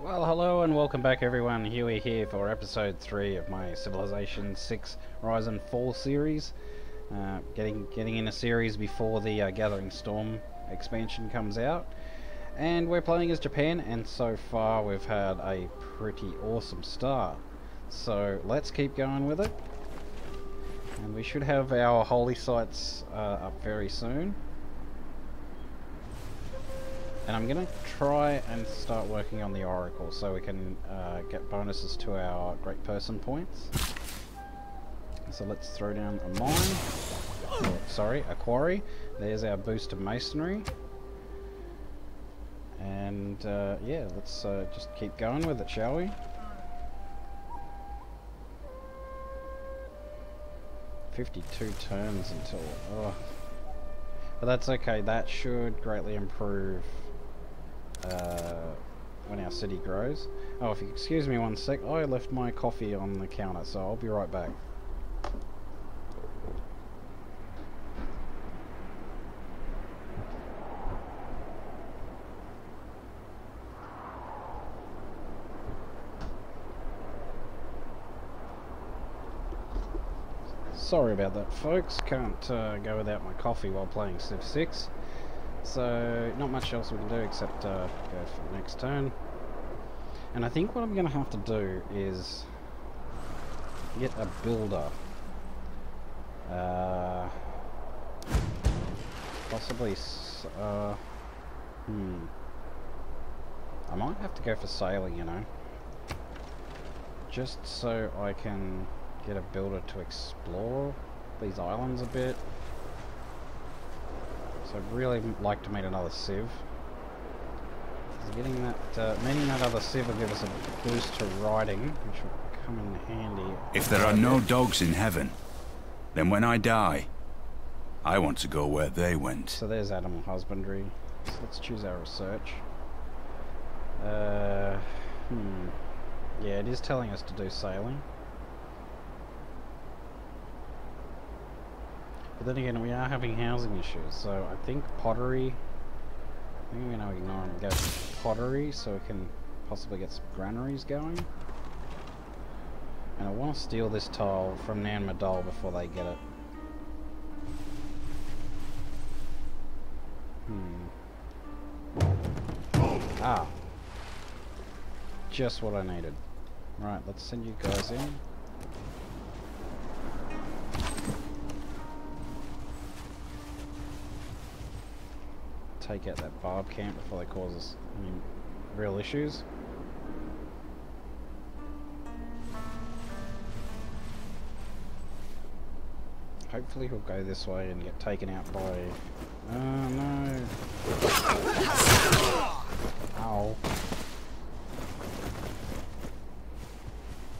Well, hello and welcome back everyone. Huey here for episode 3 of my Civilization 6 Rise and Fall series. Uh, getting getting in a series before the uh, Gathering Storm expansion comes out. And we're playing as Japan and so far we've had a pretty awesome start. So let's keep going with it. And we should have our holy sites uh, up very soon. And I'm going to try and start working on the Oracle so we can uh, get bonuses to our Great Person points. So let's throw down a mine. Oh, sorry, a quarry. There's our boost of masonry. And uh, yeah, let's uh, just keep going with it, shall we? Fifty-two turns until. Oh. But that's okay. That should greatly improve uh, when our city grows. Oh, if you excuse me one sec, I left my coffee on the counter, so I'll be right back. Sorry about that folks, can't uh, go without my coffee while playing Civ 6. So, not much else we can do except uh, go for the next turn. And I think what I'm going to have to do is get a builder. Uh, possibly, uh, hmm. I might have to go for sailing, you know. Just so I can get a builder to explore these islands a bit. So I'd really like to meet another civ. Getting that, uh, meeting that other civ will give us a boost to riding, which will come in handy. If there are no dogs in heaven, then when I die, I want to go where they went. So there's animal husbandry. So let's choose our research. Uh, hmm. Yeah, it is telling us to do sailing. But then again, we are having housing issues, so I think pottery... I think we're going to ignore and go pottery so we can possibly get some granaries going. And I want to steal this tile from Nan Madol before they get it. Hmm. Ah. Just what I needed. Right, let's send you guys in. Take out that barb camp before they cause us any real issues. Hopefully he'll go this way and get taken out by... Oh no! Ow.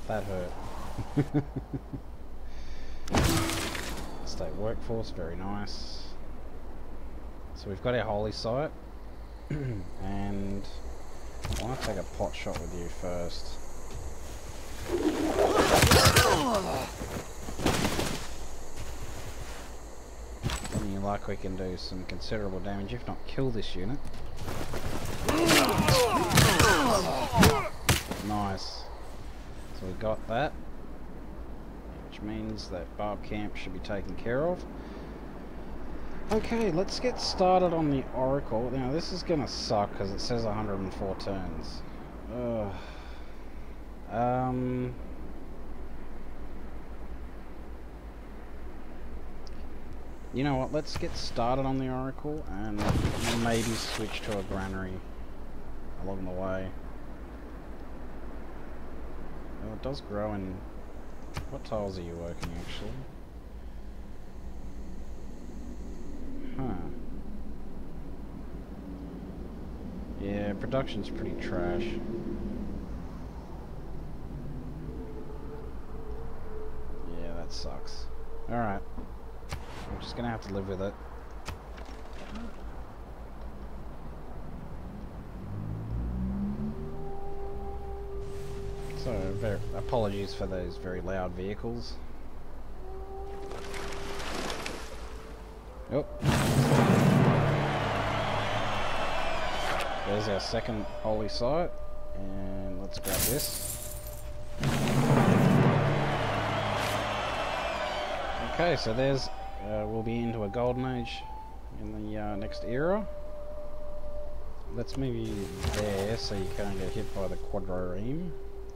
That hurt. State workforce, very nice. We've got our holy site, and I want to take a pot shot with you first. Any luck we can do some considerable damage, if not kill this unit. Nice. So we got that, which means that Barb Camp should be taken care of. Okay, let's get started on the Oracle. Now, this is gonna suck because it says 104 turns. Ugh. Um... You know what, let's get started on the Oracle and maybe switch to a granary along the way. Well, it does grow in... What tiles are you working, actually? Huh. Yeah, production's pretty trash. Yeah, that sucks. Alright. I'm just gonna have to live with it. So, apologies for those very loud vehicles. Oh. There's our second holy site. And let's grab this. Okay, so there's, uh, we'll be into a golden age in the uh, next era. Let's move you there so you can't get hit by the quadrireme.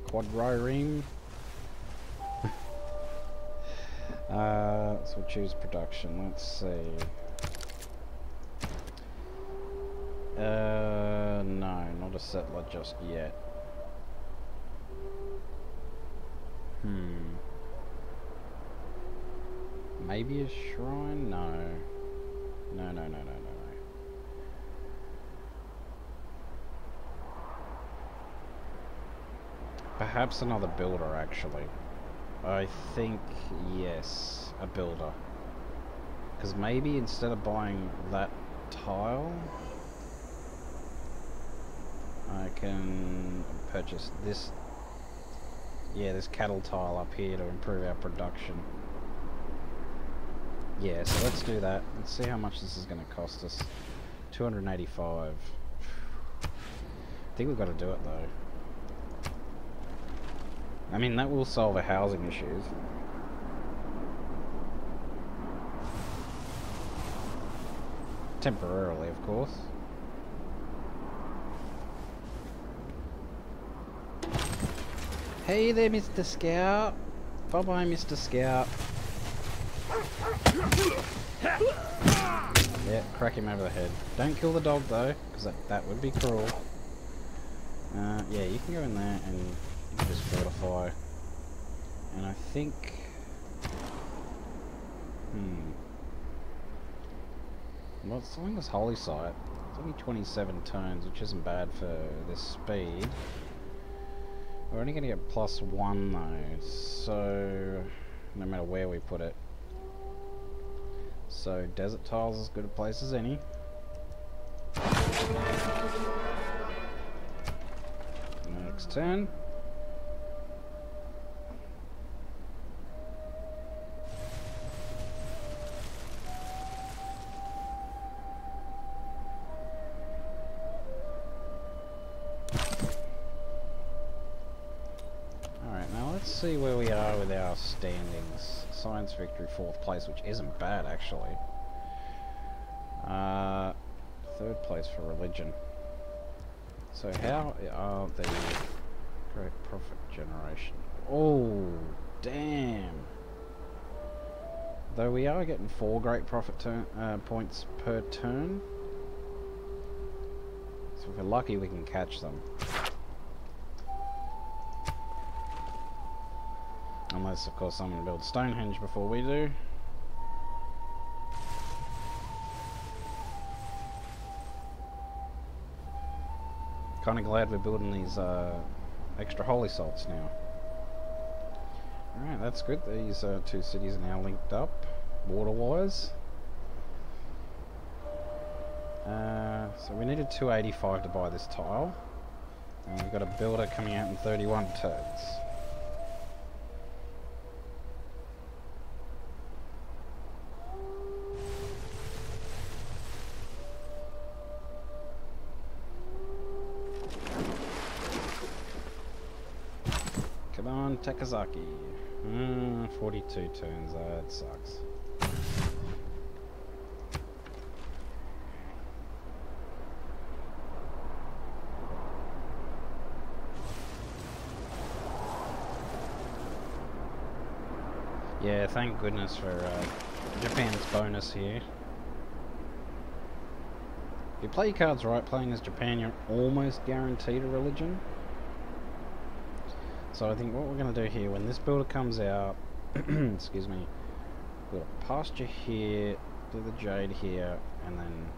Quadrireme. uh, so we'll choose production. Let's see. Uh, no, not a settler just yet. Hmm. Maybe a shrine? No. No, no, no, no, no, no. Perhaps another builder, actually. I think, yes, a builder. Because maybe instead of buying that tile, I can purchase this, yeah, this cattle tile up here to improve our production. Yeah, so let's do that. Let's see how much this is going to cost us. 285. I think we've got to do it though. I mean, that will solve our housing issues. Temporarily, of course. Hey there, Mr. Scout. Bye-bye, Mr. Scout. Yeah, crack him over the head. Don't kill the dog though, because that, that would be cruel. Uh, yeah, you can go in there and just fortify. And I think... Hmm. Well, it's something this holy site. It's only 27 turns, which isn't bad for this speed. We're only going to get plus one though, so no matter where we put it. So desert tiles as good a place as any. Next turn. Let's see where we are with our standings. Science victory, fourth place, which isn't bad actually. Uh, third place for religion. So how are the great prophet generation? Oh, damn. Though we are getting four great prophet turn, uh, points per turn. So if we're lucky we can catch them. Unless, of course, someone builds Stonehenge before we do. Kind of glad we're building these uh, extra holy salts now. Alright, that's good. These uh, two cities are now linked up, water-wise. Uh, so we needed 285 to buy this tile. And we've got a builder coming out in 31 turns. Come on, Takasaki. Mm, 42 turns, that sucks. Yeah, thank goodness for uh, Japan's bonus here. If you play cards right, playing as Japan, you're almost guaranteed a religion. So I think what we're going to do here, when this builder comes out, excuse me, we'll pasture here, do the jade here, and then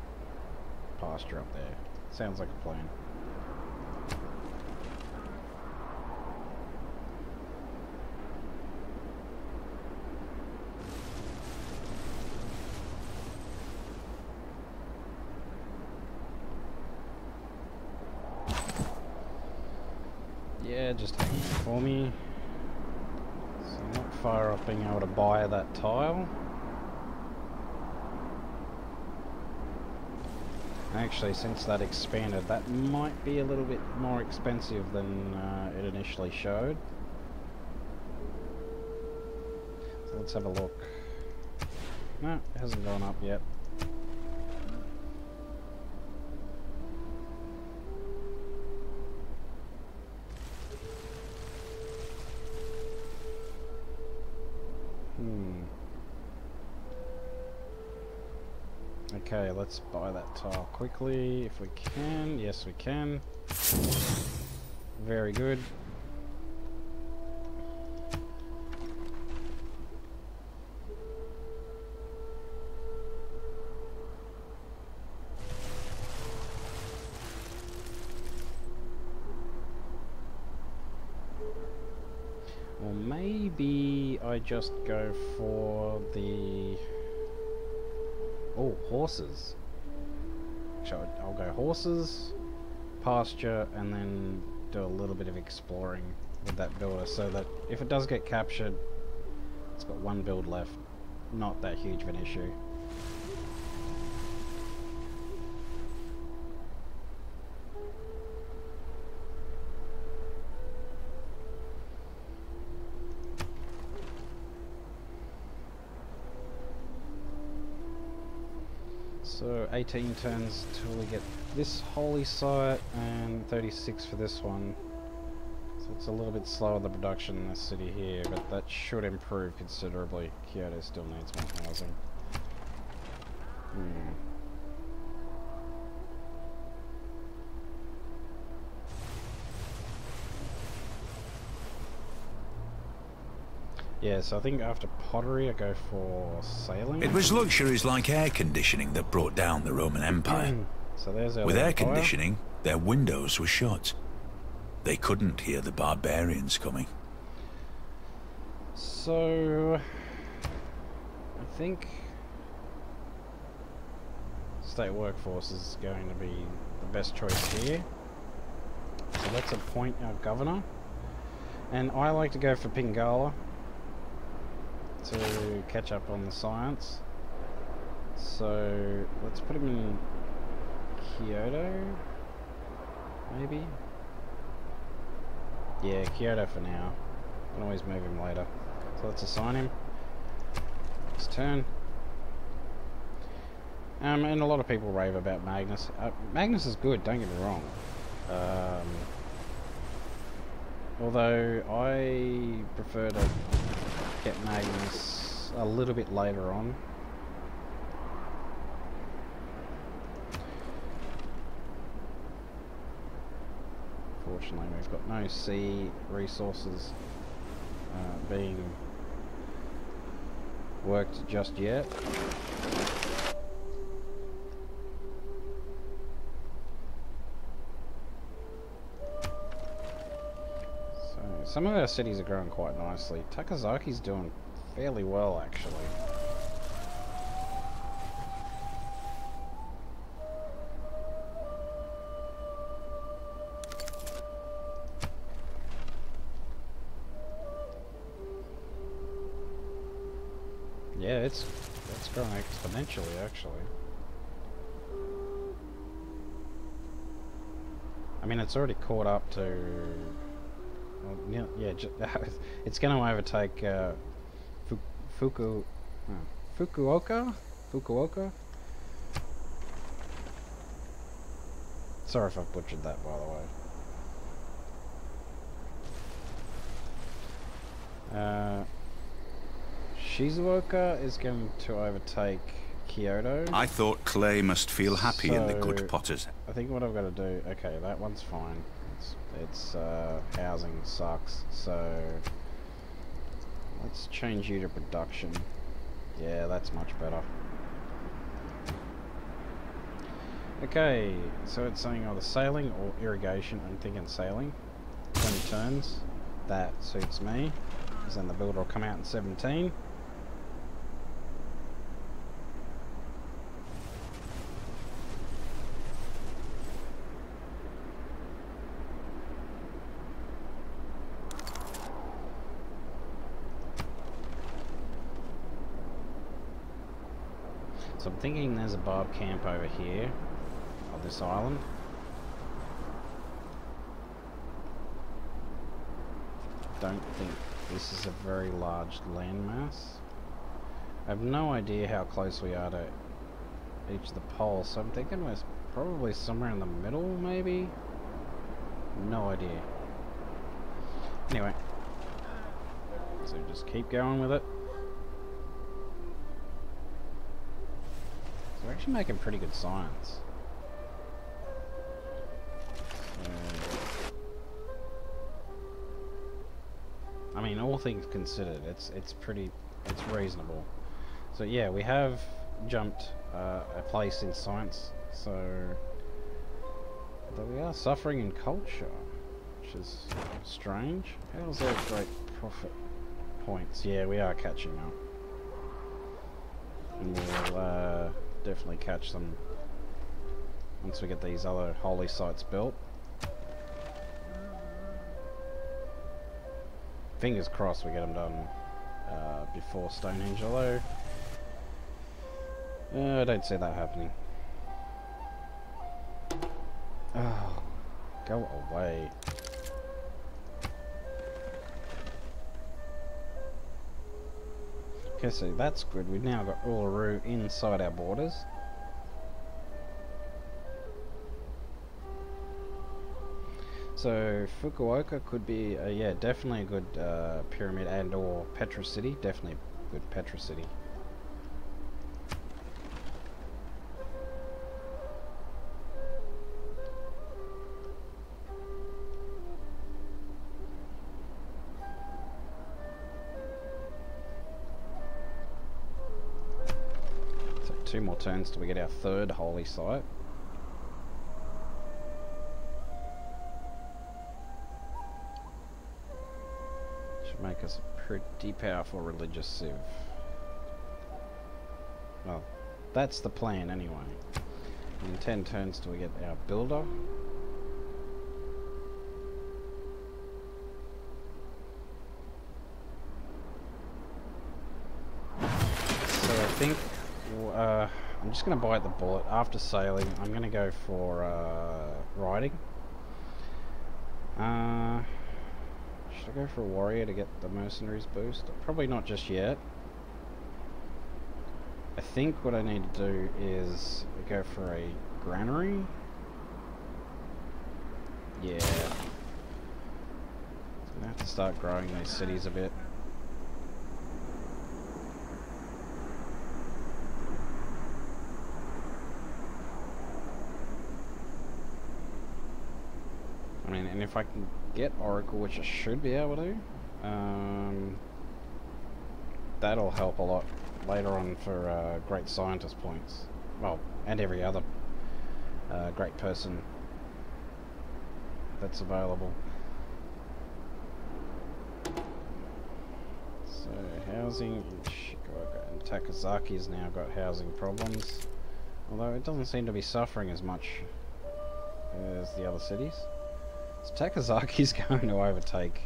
pasture up there. Sounds like a plan. Yeah, just hang there for me. So not far off being able to buy that tile. Actually, since that expanded, that might be a little bit more expensive than uh, it initially showed. So let's have a look. No, it hasn't gone up yet. Hmm. Okay, let's buy that tile quickly if we can. Yes, we can. Very good. Or maybe I just go for the... Oh, horses. So I'll go horses, pasture, and then do a little bit of exploring with that builder so that if it does get captured, it's got one build left. Not that huge of an issue. So 18 turns till we get this holy site and 36 for this one. So it's a little bit slower the production in this city here, but that should improve considerably. Kyoto still needs more housing. Hmm. Yeah, so I think after pottery I go for sailing. It was luxuries like air conditioning that brought down the Roman Empire. Mm. so there's With air empire. conditioning, their windows were shut. They couldn't hear the barbarians coming. So I think state workforce is going to be the best choice here. So let's appoint our governor. And I like to go for Pingala to catch up on the science. So let's put him in Kyoto, maybe? Yeah, Kyoto for now. Can always move him later. So let's assign him. His turn. Um, and a lot of people rave about Magnus. Uh, Magnus is good, don't get me wrong. Um, although I prefer to get Magnus a little bit later on. Fortunately, we've got no sea resources uh, being worked just yet. Some of our cities are growing quite nicely. Takasaki's doing fairly well, actually. Yeah, it's it's growing exponentially, actually. I mean, it's already caught up to. Well, yeah, yeah it's going to overtake uh, Fu- Fuku, uh, Fukuoka, Fukuoka. Sorry if I butchered that, by the way. Uh, Shizuoka is going to overtake Kyoto. I thought Clay must feel happy in the good potter's. I think what I've got to do. Okay, that one's fine. It's, uh, housing sucks. So let's change you to production. Yeah, that's much better. Okay, so it's saying either sailing or irrigation. I'm thinking sailing. 20 turns. That suits me. Because then the builder will come out in 17. So I'm thinking there's a barb camp over here. On this island. Don't think this is a very large landmass. I have no idea how close we are to each of the poles, so I'm thinking we're probably somewhere in the middle, maybe? No idea. Anyway. So just keep going with it. Actually making pretty good science. I mean, all things considered, it's it's pretty, it's reasonable. So yeah, we have jumped uh, a place in science, so that we are suffering in culture, which is strange. How's that great prophet points? Yeah, we are catching up. And we'll uh, definitely catch them once we get these other holy sites built. Fingers crossed we get them done uh, before Stonehenge, although uh, I don't see that happening. Oh, go away. Okay, so that's good. We've now got Uluru inside our borders. So Fukuoka could be, uh, yeah, definitely a good uh, pyramid and or Petra City. Definitely a good Petra City. Two more turns till we get our third holy site. Should make us a pretty powerful religious civ. Well, that's the plan anyway. In 10 turns till we get our builder. So I think uh, I'm just going to bite the bullet. After sailing, I'm going to go for uh, riding. Uh, should I go for a warrior to get the mercenaries boost? Probably not just yet. I think what I need to do is go for a granary. Yeah. I'm going to have to start growing these cities a bit. mean, and if I can get Oracle, which I should be able to, um, that'll help a lot later on for uh, great scientist points. Well, and every other uh, great person that's available. So, housing, and Takasaki's now got housing problems. Although it doesn't seem to be suffering as much as the other cities. So Takasaki's going to overtake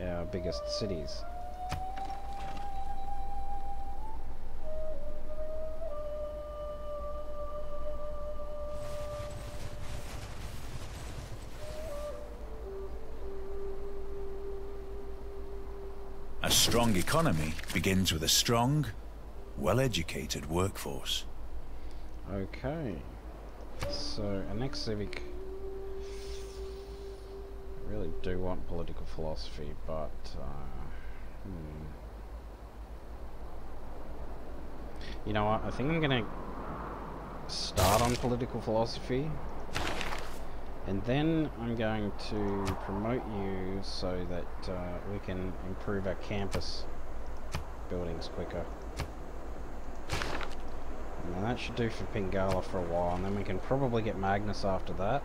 our biggest cities. A strong economy begins with a strong, well-educated workforce. Okay. So, our next civic really do want political philosophy, but uh, hmm. you know what? I think I'm gonna start on political philosophy, and then I'm going to promote you so that uh, we can improve our campus buildings quicker. And that should do for Pingala for a while, and then we can probably get Magnus after that.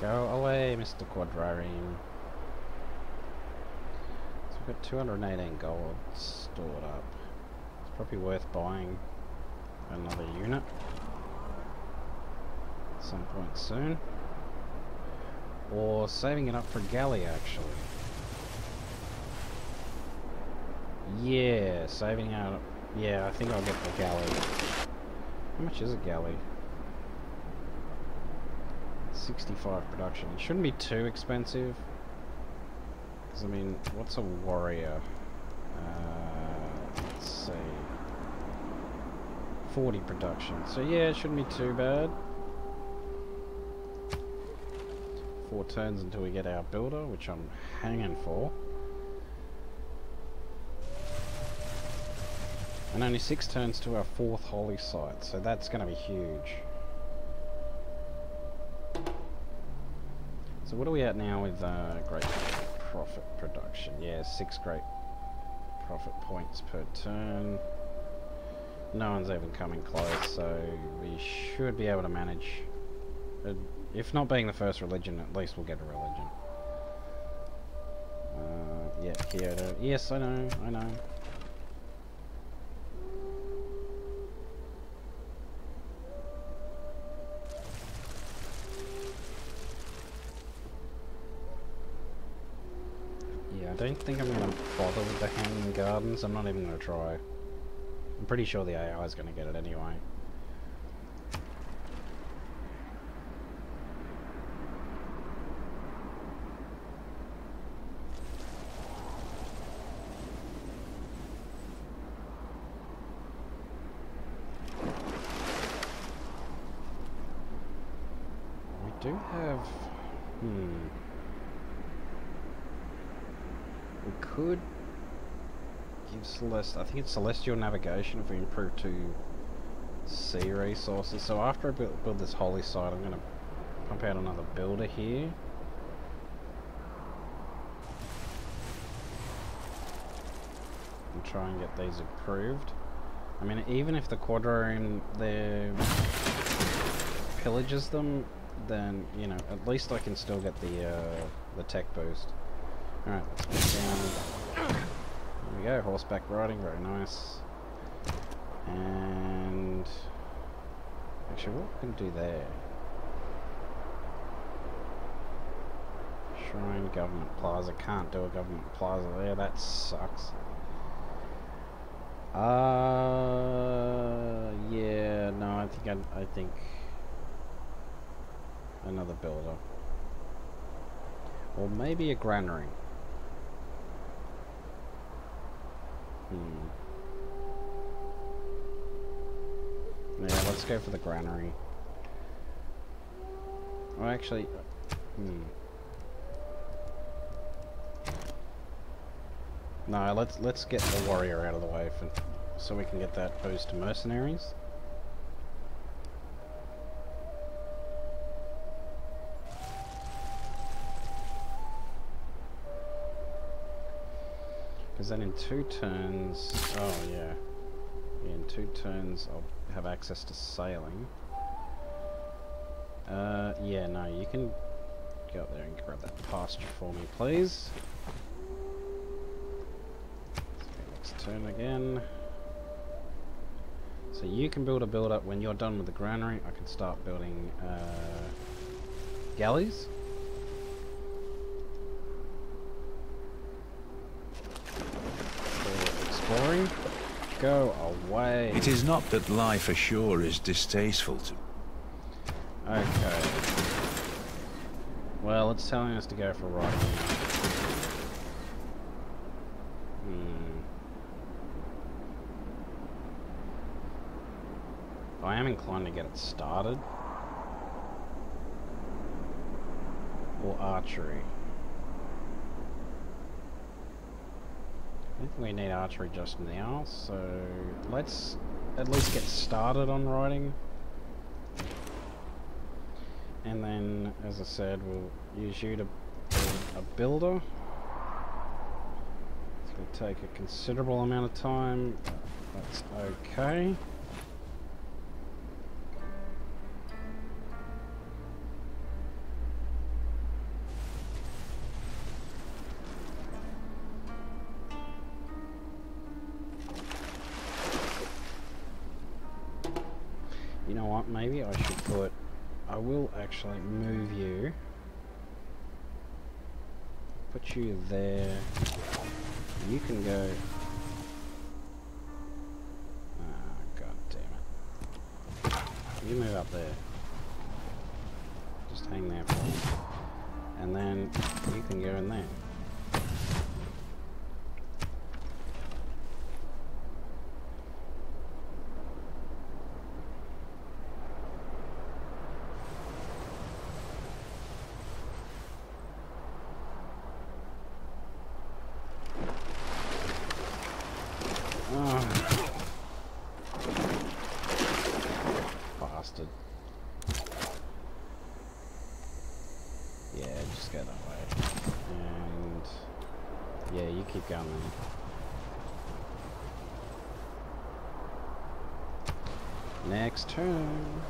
Go away, Mr. Quadrireme. So we've got 218 gold stored up. It's probably worth buying another unit at some point soon. Or saving it up for galley, actually. Yeah, saving out... Yeah, I think I'll get the galley. How much is a galley? 65 production. It shouldn't be too expensive. Because, I mean, what's a warrior? Uh, let's see. 40 production. So yeah, it shouldn't be too bad. Four turns until we get our builder, which I'm hanging for. And only six turns to our fourth holy site, so that's going to be huge. So what are we at now with uh, great prophet production? Yeah, six great prophet points per turn. No one's even coming close, so we should be able to manage. Uh, if not being the first religion, at least we'll get a religion. Uh, yeah, Kyoto. Yes, I know, I know. Don't think I'm going to bother with the hanging gardens. I'm not even going to try. I'm pretty sure the AI is going to get it anyway. We do have... Hmm... We could give Celest. I think it's Celestial Navigation if we improve to sea resources. So after I build, build this holy site, I'm going to pump out another builder here. And try and get these improved. I mean, even if the Quadrireme there pillages them, then, you know, at least I can still get the, uh, the tech boost. Alright. There we go, horseback riding, very nice. And... Actually, what can we do there? Shrine Government Plaza. Can't do a Government Plaza there, that sucks. Uh, yeah, no, I think I, I think another builder. Or maybe a granary. Hmm. Yeah, let's go for the granary. Oh, actually, hmm. No, let's let's get the warrior out of the way for, so we can get that boost to mercenaries. Because then in two turns, oh yeah, in two turns I'll have access to sailing. Uh, yeah, no, you can go up there and grab that pasture for me, please. Next turn again. So you can build a build up when you're done with the granary. I can start building uh, galleys. Go away. It is not that life ashore is distasteful to... Okay. Well, it's telling us to go for riding now. Hmm. I am inclined to get it started. Or archery. I think we need archery just now, so let's at least get started on riding. And then, as I said, we'll use you to build a builder. It's going to take a considerable amount of time. That's okay. Actually move you put you there. You can go. Ah. You move up there. Just hang there. And then you can go in there. Oh. Bastard. Yeah, just go that way. And yeah, you keep going then. Next turn.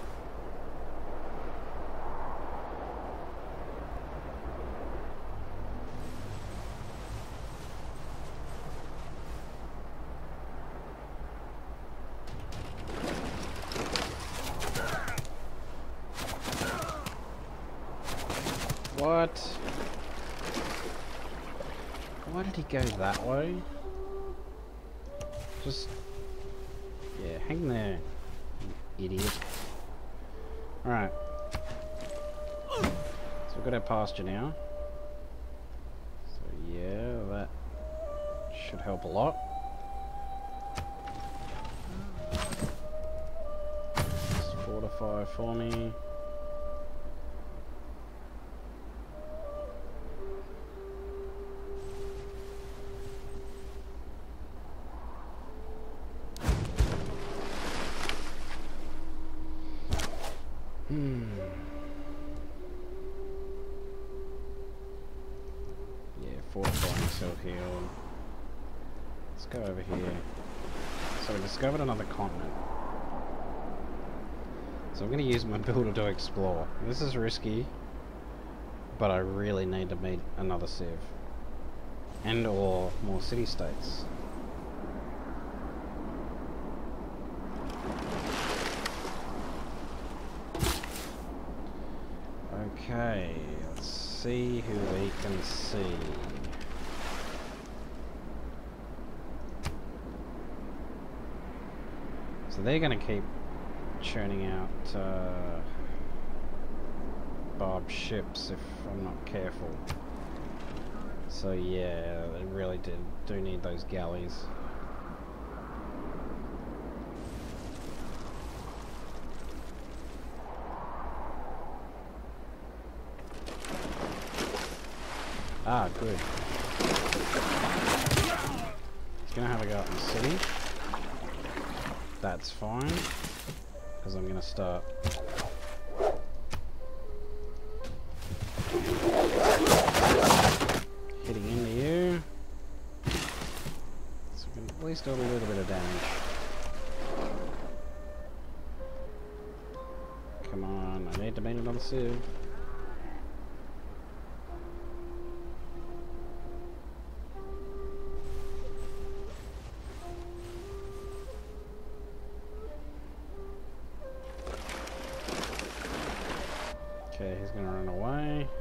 What? Why did he go that way? Just... Yeah, hang there, idiot. Alright. So we've got our pasture now. So yeah, that should help a lot. Just fortify for me. Hmm. Yeah, fortifying still healed. Let's go over here. So we discovered another continent. So I'm going to use my builder to explore. This is risky, but I really need to meet another civ. And or more city-states. Okay, let's see who we can see. So they're going to keep churning out uh, barbed ships if I'm not careful. So yeah, they really did, do need those galleys. Ah, good. He's gonna have a go at the city. That's fine. Because I'm gonna start hitting into you. So we can at least do a little bit of damage. Come on, I need to make another civ. Gonna run away.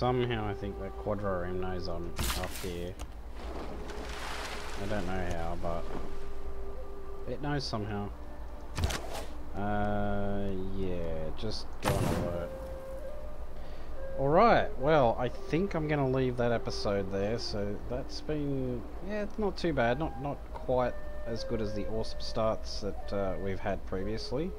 Somehow I think that Quadrireme knows I'm up here. I don't know how, but it knows somehow. Uh, yeah, just go on alert. Alright, well, I think I'm going to leave that episode there, so that's been, yeah, it's not too bad, not, not quite as good as the awesome starts that uh, we've had previously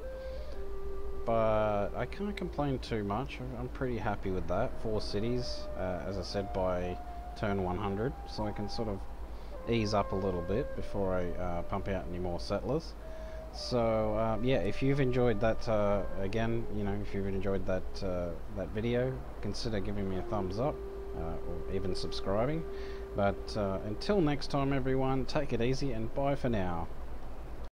but I can't complain too much. I'm pretty happy with that. Four cities, uh, as I said, by turn 100, so I can sort of ease up a little bit before I uh, pump out any more settlers. So um, yeah, if you've enjoyed that, uh, again, you know, if you've enjoyed that uh, that video, consider giving me a thumbs up uh, or even subscribing. But uh, until next time, everyone, take it easy and bye for now.